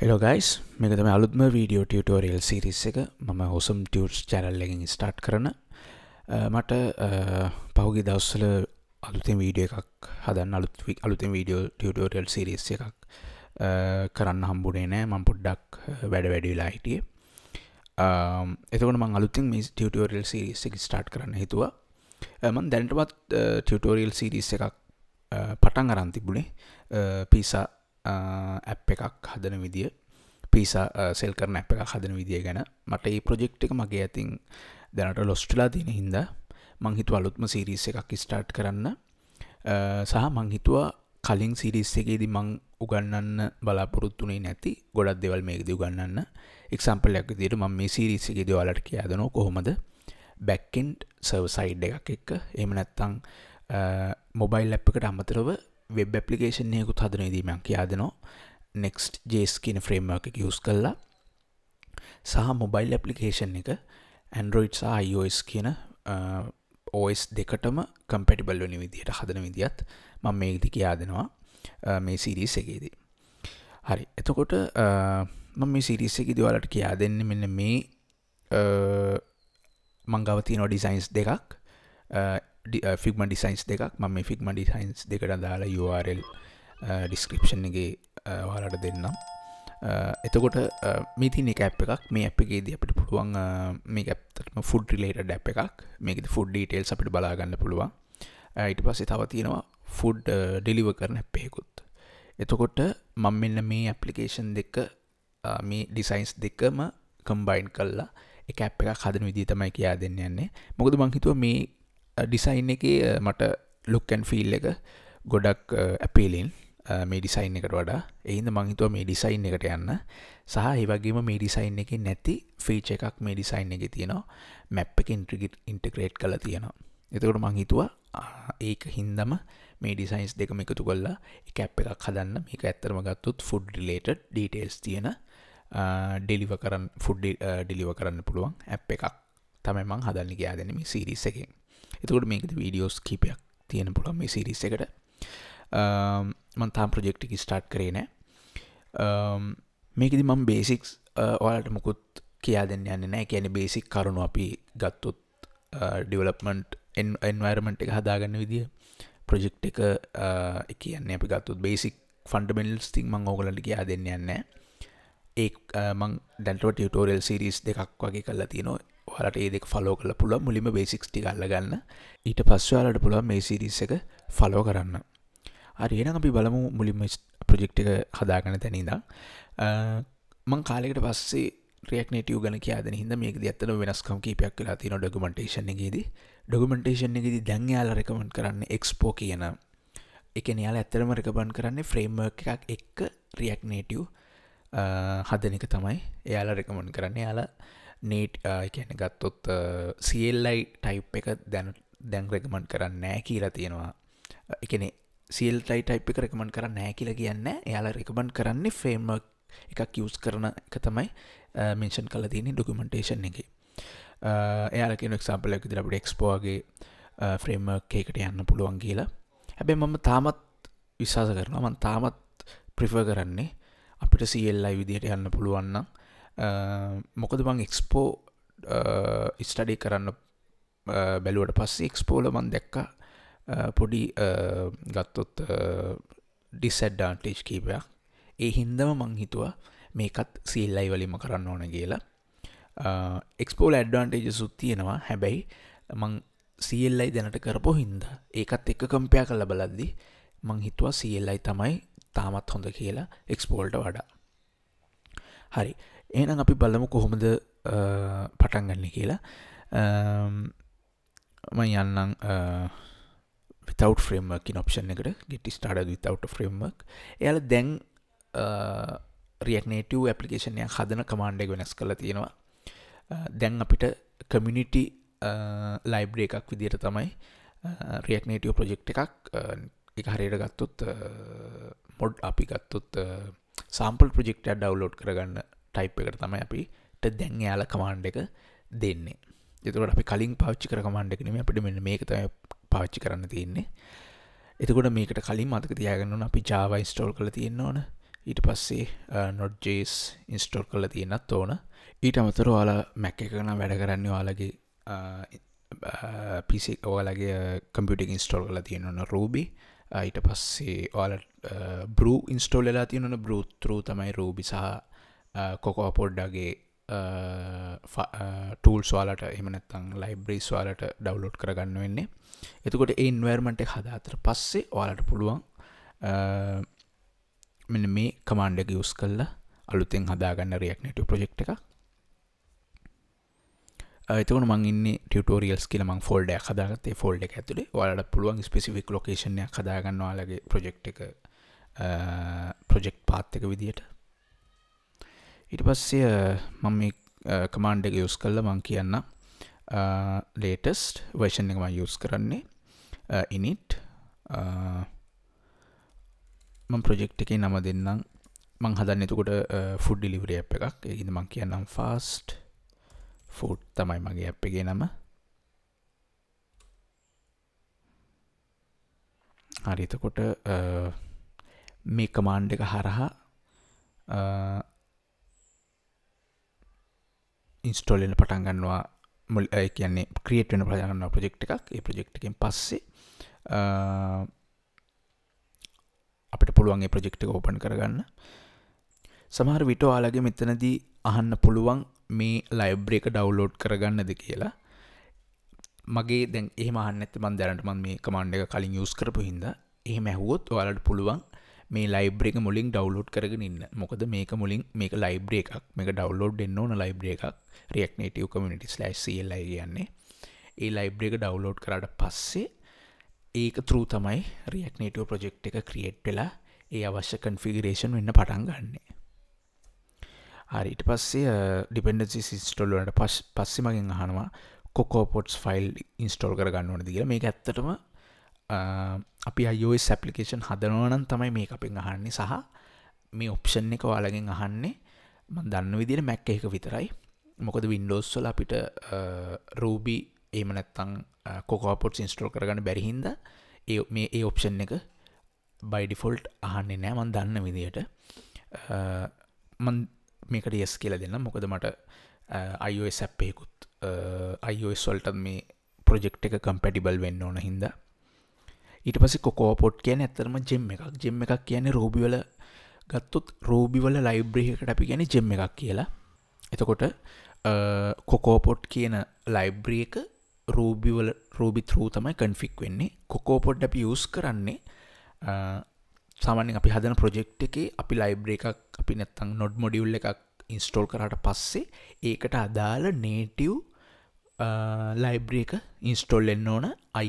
Hello guys මේක තම අලුත්ම වීඩියෝ ටියටෝරියල් සිරිස් එක. මම හොසම් ටියස් චැරල්ලකින් ස්ටාර්ට් කරන. මට පහුගේ දවස්සල අලුතෙන් වීඩිය එකක් හදන්න අලුත් අලුතෙන් වීඩියෝ ටියටෝරියල් සිරිස් එකක් කරන්න හම්බුනේ නෑ. මං පොඩ්ඩක් වැඩ වැඩිලා හිටිය. එතකට මං අලුතින් මේ ටියටෝරියල් සිරිස් එක ස්ටාර්ට් කරන්න හිතුවා. මන් දැන්ටමත් ටියටෝරියල් සිරිස් එකක් පටන් අරන් තිබුණේ. පිසා ඇප් එකක් හදන විදිිය පිසා සෙල් කරන ඇප් එකක් හදන විදිිය ගැන. මට ඒ ප්‍රජෙක්් එක මගේ ඇතින් දැනට ලොස්ටලා තියෙන හින්ද මංහිතු අලුත්ම සිරිස් එකක් ස්ටාර්ට් කරන්න. සහ මංහිතුවා කලින් සිරිස් එකේදි මං උගන්නන්න බලාපොරොත්තුනේ නැති ගොඩක් දෙවල් මේකද උගන්නන්න එක්සම්පලයක් දිට ම මේ සිරිස් එක දවලට කියදනෝ කොහොමද? බැක්කෙන්ට් සර්ව සයිඩ් එකක් එක්ක. එම නැත්තං මොබයිල් ඇප් එකට අමතරව වෙබ් ඇපලිකේෂන්යකුත් හදනදීමක් කියදනවා නෙක්ස්ට් ජේස් කියන ෆ්‍රේම් එක යස් කල්ලා සහ මොබයිල් ඇපලිකේෂන් එක ඇන්ඩරෝයිඩ් සහ iOS කියන ඕස් දෙකටම කම්පැටිබල් වනි විදිහට හදන විදිත් මම මේදි කියා දෙනවා. මේ සිරිස් එකේදී. හරි. එතකොට මම මේ සිරිස් එක දවලට කියා දෙන්න මෙන්න මේ මංගවතිනෝ ඩිසයින්ස් දෙකක්. ෆික්ම ඩිසයින්ස් දෙකක්. ම මේ ෆික්ම ඩිසයින්ස් දෙකට දාලා URL ඩිස්ක්‍රපෂන් එක වාලට දෙන්නම්. එතකොට මිති එක ඇප් එකක්. මේ අප් එකේද අපිට පුළුවන් මේ ඇත්තම ෆුඩ් රිලේට ඩැප් එකක්. මේක ෆුඩ් ඩීටේල්ස් අපිට බලාගන්න පුළුවන්. ඊට පස්සේ තව තියෙනවා ෆුඩ් ඩෙලිව කරන ඇප්පයකුත් එතකොට මං මෙන්න මේ ඇපලිකේෂන් දෙක මේ ඩිසයින්ස් දෙකම කම්බයින් කල්ලා එක ඇප් එකක් හදන විදි තමයි කියා දෙන්න යන්නේ. මොකද මංහිතුව මේ ඩිසයින් එක මට ලුක්කන් ෆිල් එක ගොඩක් ඇපේලින් මේ ඩිසයින් එකට වඩා. එහින්ද මංහිතුව මේ ඩිසයින් එකට යන්න. සහ ඒවගේම මේ ඩිසයින් එක නැති ෆීච එකක් මේ ඩිසයින් එක තියෙනවා. මැප් එක ඉන්ට්‍රිගිට ඉන්ටග්‍රේට් කළ තියෙනවා. එතකොට මංහිතුවා ඒක හින්දම මේ ඩිසයින්ස් දෙකම එකතු කොල්ලා එක ඇප් එකක් හදන්න. මේක ඇත්තරම ගත්තුත් ෆුඩ් රිලේට ඩීටේල්ස් තියෙන ඩෙලිව කරන්න ෆුඩ් ඩිලිව කරන්න පුළුවන් ඇප් එකක් තමයි මං හදන්න ගයා දෙනම සිරිස් එකෙන්. එතකොට මේකද වීඩියෝස් කීපයක් තියෙන පුළන් මේ සිරිස් එකට. මන්තාම් ප්‍රජෙක්්ටික ස්ටාර්ට් කරේ නෑ. මේකදි මම් බේසික්ස් ඔයාලට මුකුත් කියා දෙන්න යන්න නෑ. කියන බේසික් කරුණු අපි ගත්තුත් ඩිවලප්මන්ට් එන්වර්මන්ට් එක හදාගන්න විදිිය ප්‍රජෙක්් එක කියන්නේ අපි ගත්තුත් බේසික් ෆන්ඩමෙන්ල්ස් තිං මං ඕගලට කියා දෙන්න යන්න ඒ මං දැන්ටව ටියටෝරල් සිරිස් දෙකක් වගේ කල්ලා තියනවා. ඔයාලට ඒ දෙක ෆලෝ කල පුළුව මුලිම බේසික්ටි කල්ලගන්න ඊට පස්වාලට පුළුව මේ සිරිස් එක ෆලෝ කරන්න. අරඒන අපි බලමු මුලින්ම ප්‍රජෙක්් එක හදාගන තැනිදා මං කාලෙකට පස්සේ රියක්නටව ගන කියද හිද මේක ඇත්තන වෙනස්කම් කීපයක් කියලා තින ඩොකමටේෂන් එකේදී. ඩොකමටේෂන් එකෙදි දැන්යාල රෙකමන්් කරන්න එක්ස්පෝ කියන. එක නයාල ඇත්තරම රෙකබන් කරන්නේ ෆ්‍රේම්ම එකක් එක්ක රියක්නේටව් හදන එක තමයි එයාලා රෙකමන්් කරන්න. යාලා නේට් uh, කියන ගත්තොත් uh, සියල්ලයි ටයිප් එක දැන දැන් රෙකමන්් කරන්න නෑ කියලා තියෙනවා. එකනෙ සිල්ටයි ටයිප් එක රෙකමන්් කරන්න නෑ කියලා කියන්න එයාලා රෙකමන්් කරන්නේ ෆේම්ම එකක් යස් කරන එක තමයි මෙන්ෂන් කල තියන්නේ ඩොකුමෙන්ටේෂන් එක. එයාල කියෙන එක්සම්පල එක දිරට එක්ස්පෝගේ ෆ්‍රේම්ම එකකට යන්න පුළුවන් කියලා. හැබැ මම තාමත් විශ්වාස කරනවා මන් තාමත් ප්‍රිෆ කරන්නේ අපිට සියල්ලයි විදියට යන්න පුළුවන්න මොකද බං එක්ස්පෝ ඉස්ටඩි කරන්න බැලුවට පස්සේ එක්ස්පෝල මන් දැක්ක පොඩි ගත්තොත් ඩිසැඩ්ඩාන්ටේජ් කීපයක්. ඒ හින්දම මං හිතුවා මේකත් සීල්ලයි වලිම කරන්න ඕන කියලා. එක්ස්පෝල් ඇඩ්වාන්ටේජ සුත් තියෙනවා. හැබැයි මං සියල්ලයි දැනට කරපො හින්ද ඒකත් එක්ක කම්පයා කල බලද්දි මං හිතුවා සියල්ලයි තමයි තාමත් හොඳ කියලා එක්ස්පෝල්ට වඩා. හරි. ඒනම් අපි බලමු කොහොමද පටන් ගන්න කියලා. ම යන්නම් විතව් ෆ්‍රේම්මකින් ඔප්ෂන් එකට. ගෙටි ස්ටාඩ විතව් ෆ්‍රේම්මක් එයාල දැන් රියක්නේටව ඇපලිකේෂනය හදන කමාන්්ඩ වෙනස් කළ තියෙනවා. දැන් අපිට කමිනිිටි ලයිබ්‍රේ එකක් විදියට තමයි රියක්නේටව ප්‍රජෙක්් එකක් එක හරියට ගත්තුත් මොඩ් අපි ගත්තුත් සාම්පල් ප්‍රජෙක්ට ඩවලෝඩ් කරගන්න ටයිප් එකට තමයි අපිට දැන් යාල කමාන්්ඩ එක දෙන්නේ. එතුකට අපි කලින් පාච්චි කර කමන්ඩ එකනීම අපිට මෙන්න මේක තම පාච්චි කරන්න තියෙන්නේ. එතකොට මේකට කලින් මතක තියාගන්න අපි ජාව ස්ටෝල් කළ තියෙන්න ඕන. ඊට පස්සේ නොඩ්ජේස් ඉන්ස්ටෝල් කල තියෙනත් ඕන. ඊට අමතර ඔයාල මැක් එකන වැඩ කරන්න ඔයාලගේ පිසි ඕලගේ කම්පියුටික් ඉන්ස්ටෝල් කල තියෙනවන්න රූබි ඊට පස්සේ ඔයාල බරු ඉන්ස්ටෝල් වෙලා තියෙනන බෘත්තරූ තමයි රූබි සහ කොකෝ පොඩ්ඩගේ ටූල් ස්වාලට එමනත්තං ලයිබ්‍රී ස්වාලට ඩවලෝඩ් කරගන්න වෙන්නේ. එතකොට ඒ ඉන්වර්මට හදාතර පස්සේ ඔයාලට පුළුවන් මෙ මේ කමාන්ඩ එක යුස් කල්ලා අලුතෙන් හදාගන්න රියක් නැට ප්‍රජෙක්් එක එතකට මංන්න ටියටෝරියල්ස් කියල මං ෆෝල්ඩ හදාගත්තේ. ෆෝල්ඩ එක ඇතුළේ වලට පුළුවන් ස්පෙසිෆික් ලොකේෂණය හදාගන්නවාලගේ ප්‍රජෙක්් එක ප්‍රජෙක්් පාත්තක විදියට. ඊට පස්සේ මම මේ කමාන්ඩ එක යුස් කල්ල මං කියන්න ලේටස්ට වර්ෂන් එක ම යුස් කරන්නේ ඉනිට් මං ප්‍රජෙක්් එක නම දෙන්නම්. මං හදන්න එතකොට ෆුඩ් ඩිලිවරිය එකක්. ඉද මං කියන්නම් ෆාස්ට් ෆුඩ් තමයි මගේ අප්පගේ නම. හරිතකොට මේ කමාන්්ඩ එක හරහා ඉන්ස්ටෝලන පටන් ගන්නවා. මුල් කියන්නේ ක්‍රියට් වෙන ප්‍රජගන්න ප්‍රජෙක්් එකක්. ඒ ප්‍රජෙක්් එකෙන් පස්සේ අපිට පුළුවන්ගේ ප්‍රජෙක්් එක ඕපන් කරගන්න. සමහර විට ඔයාලගේ මෙතනදී අහන්න පුළුවන් මේ ලයිබ්‍රේක ඩව්ලෝඩ් කරගන්නද කියලා. මගේ දැන් ඒ මහන්නඇත මන් දැනට මන් මේ කමන්ඩ එක කලින් යස් කරපු හිද ඒ මැහුවොත් ඔයාලට පුළුවන් මේ ලයිබ්‍රේක මුලින් ඩවලෝඩ් කරගෙන ඉන්න. මොකද මේක මුලින් මේක ලයිබ්‍රේ එකක්. මේක ඩවලෝඩ් එන්න ඕන ලයිබ්‍රේ එකක්. රියක්නේටව කමිනිටි ලයිසිල්ලයි කියන්නේ. ඒ ලයිබ්‍රේක ඩවලෝඩ් කරට පස්සේ ඒක තෘ තමයි රියක්නේටව ප්‍රජෙක්් එක ක්‍රියට් වෙලා ඒ අවශ්‍ය කන්ෆිගරේෂන් වෙන්න පටන් ගන්නේ. හරිට පස්සේ ඩිපෙන්ඩසි සිස්ටොල්ලට පස් පස්සෙමගින් අහනවා කොකෝපොට්ස් ෆයිල් ඉන්ස්ටෝල් කරගන්න ඕනද? කියලා. මේ ඇත්තටම අපි අයෝස් ඇපලිකේෂන් හදනවනන් තමයි මේ අපෙන් අහන්නේ සහ මේ ඔප්ෂන් එක වාලගෙන් අහන්නේ. මන් දන්න විදිර මැක්ක එක විතරයි. මොකද වින්ඩෝස්වල අපිට රූබි ඒම නැත්තං කොකෝපොට් ඉන්ස්ටෝල් කරගන්න බැරිහින්ද ඒ මේ ඒ ඔප්ෂන් එක බයිඩිෆොල්ට් අහන්නේ නෑ මන් දන්න විදියට මන් මේකට යෙස් කියල දෙන්න මොකද මට අයිෝ සැප්පයකුත් අයිෝස් වල්ට මේ ප්‍රජෙක්් එක කම්පැටිබල් වෙන්න ඕන හින්දා. ඊට පස කොකෝපොට් කියන ඇතරම ජෙම් එකක්. ජෙම් එකක් කියන්නේ රෝබිවල ගත්තුත් රෝබිවල ලයිබ්‍රහකට අපි ගැන ජෙම් එකක් කියලා. එතකොට කොකෝපොට් කියන ලයිබ්‍රිය එක රූබිවල රූබි තරූ තමයි කන්ෆික් වෙන්නේ. කොකෝපොඩ් අපි යස් කරන්නේ සාමානෙන් අපි හදන ප්‍රොජෙක්් එක අපි ලයිබ්‍රේ එකක් අපි නැත්තං නොඩ් මොඩියුල් එකක් ඉන්ස්ටෝල් කරට පස්සේ ඒකට අදාළ නේටව් ලයිබ්‍රිය එක ඉන්ස්ටෝල් එන්න ඕන. අයි